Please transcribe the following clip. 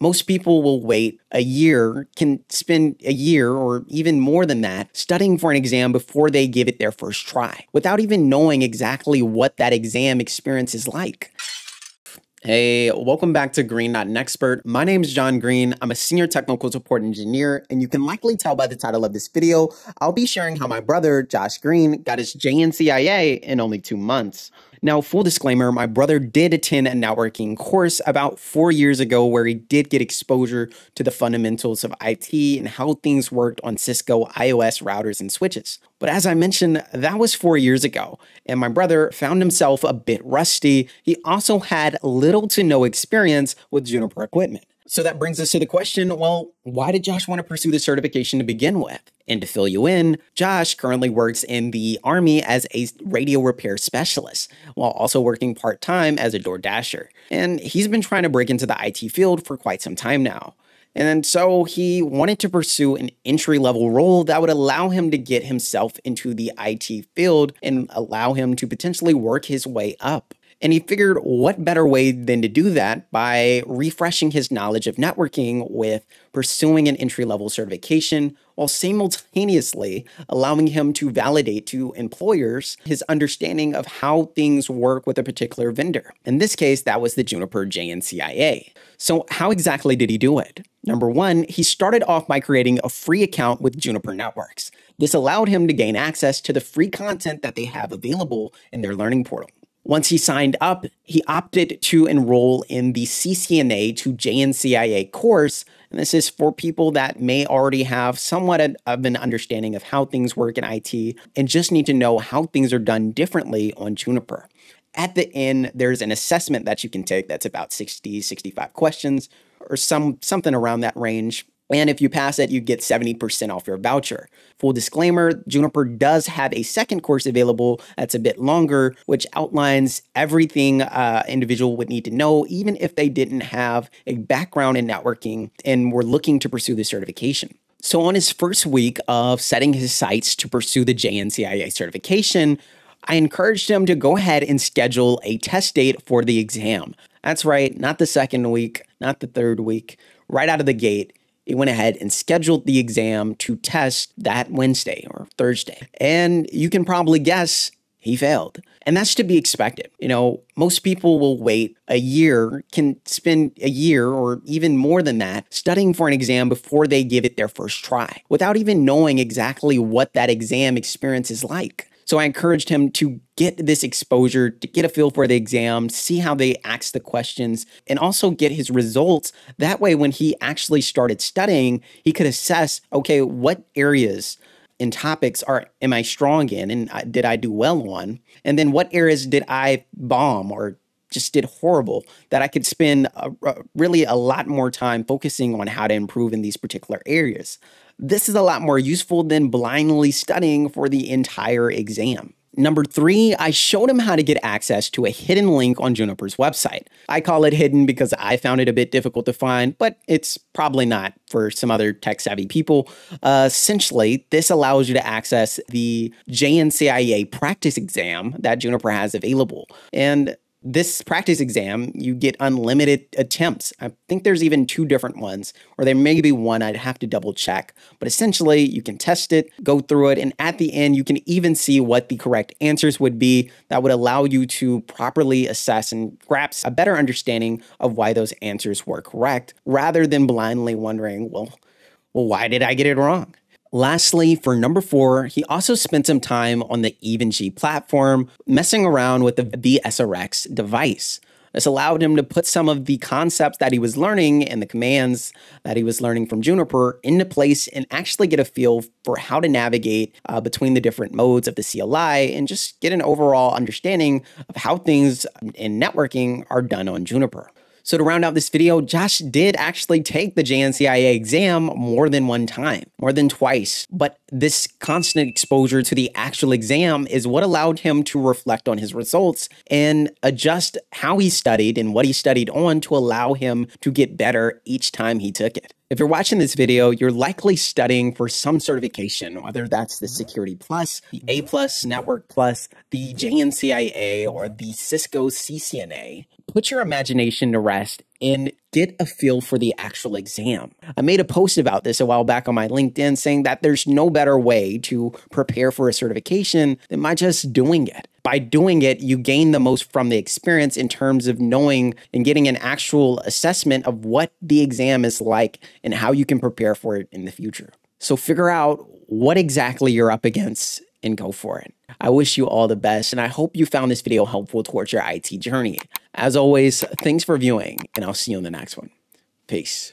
most people will wait a year, can spend a year or even more than that studying for an exam before they give it their first try without even knowing exactly what that exam experience is like. Hey, welcome back to Green Not an Expert. My name is Jon Green. I'm a senior technical support engineer, and you can likely tell by the title of this video, I'll be sharing how my brother, Josh Green, got his JNCIA in only two months. Now, full disclaimer, my brother did attend a networking course about four years ago where he did get exposure to the fundamentals of IT and how things worked on Cisco IOS routers and switches. But as I mentioned, that was four years ago, and my brother found himself a bit rusty. He also had little to no experience with Juniper equipment. So that brings us to the question well, why did Josh want to pursue the certification to begin with? And to fill you in, Josh currently works in the Army as a radio repair specialist, while also working part time as a DoorDasher. And he's been trying to break into the IT field for quite some time now. And so he wanted to pursue an entry level role that would allow him to get himself into the IT field and allow him to potentially work his way up. And he figured what better way than to do that by refreshing his knowledge of networking with pursuing an entry level certification while simultaneously allowing him to validate to employers his understanding of how things work with a particular vendor. In this case, that was the Juniper JNCIA. So, how exactly did he do it? Number one, he started off by creating a free account with Juniper Networks. This allowed him to gain access to the free content that they have available in their learning portal. Once he signed up, he opted to enroll in the CCNA to JNCIA course. And this is for people that may already have somewhat of an understanding of how things work in IT and just need to know how things are done differently on Juniper. At the end, there's an assessment that you can take that's about 60, 65 questions or some something around that range. And if you pass it, you get 70% off your voucher. Full disclaimer Juniper does have a second course available that's a bit longer, which outlines everything uh, individual would need to know, even if they didn't have a background in networking and were looking to pursue the certification. So, on his first week of setting his sights to pursue the JNCIA certification, I encouraged him to go ahead and schedule a test date for the exam. That's right, not the second week, not the third week, right out of the gate he went ahead and scheduled the exam to test that Wednesday or Thursday. And you can probably guess he failed. And that's to be expected. You know, most people will wait a year, can spend a year or even more than that studying for an exam before they give it their first try without even knowing exactly what that exam experience is like. So I encouraged him to get this exposure, to get a feel for the exam, see how they ask the questions, and also get his results. That way, when he actually started studying, he could assess okay, what areas and topics are am I strong in and uh, did I do well on? And then what areas did I bomb or just did horrible that I could spend a, a, really a lot more time focusing on how to improve in these particular areas. This is a lot more useful than blindly studying for the entire exam. Number three, I showed him how to get access to a hidden link on Juniper's website. I call it hidden because I found it a bit difficult to find, but it's probably not for some other tech savvy people. Uh, essentially, this allows you to access the JNCIA practice exam that Juniper has available. And this practice exam, you get unlimited attempts. I think there's even two different ones, or there may be one, I'd have to double check. But essentially, you can test it, go through it, and at the end, you can even see what the correct answers would be that would allow you to properly assess and grasp a better understanding of why those answers were correct, rather than blindly wondering, well, well, why did I get it wrong? Lastly, for number four, he also spent some time on the EVE-NG platform messing around with the VSRX device. This allowed him to put some of the concepts that he was learning and the commands that he was learning from Juniper into place and actually get a feel for how to navigate uh, between the different modes of the CLI and just get an overall understanding of how things in networking are done on Juniper. So to round out this video, Josh did actually take the JNCIA exam more than one time, more than twice. But this constant exposure to the actual exam is what allowed him to reflect on his results and adjust how he studied and what he studied on to allow him to get better each time he took it. If you're watching this video, you're likely studying for some certification, whether that's the Security Plus, the A Plus, Network Plus, the JNCIA, or the Cisco CCNA. Put your imagination to rest and get a feel for the actual exam. I made a post about this a while back on my LinkedIn saying that there's no better way to prepare for a certification than by just doing it. By doing it, you gain the most from the experience in terms of knowing and getting an actual assessment of what the exam is like and how you can prepare for it in the future. So figure out what exactly you're up against and go for it. I wish you all the best, and I hope you found this video helpful towards your IT journey. As always, thanks for viewing, and I'll see you in the next one. Peace.